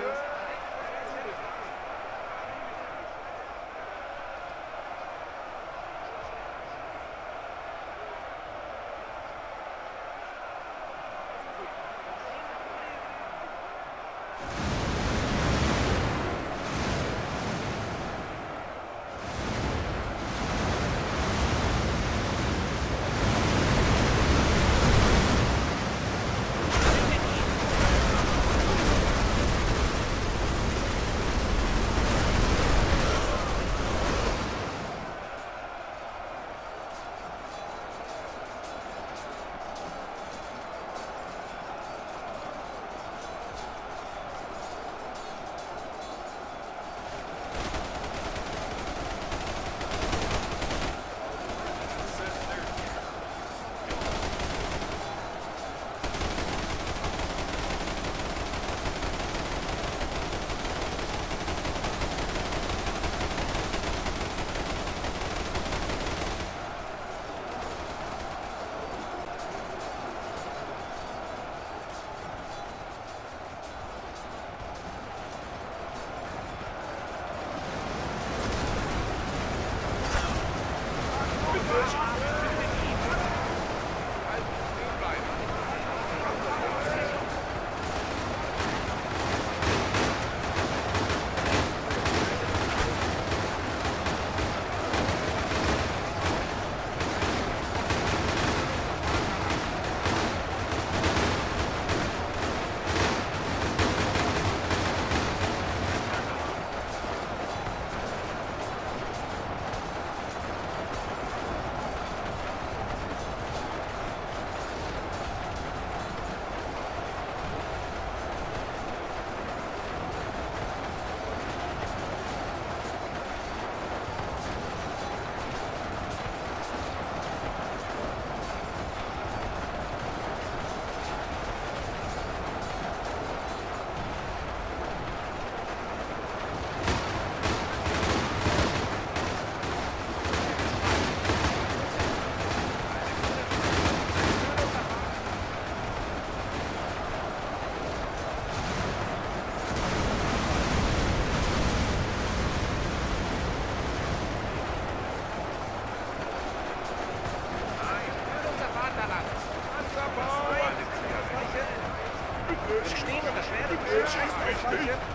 Matthews. 그 렇.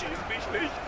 Schieß mich nicht.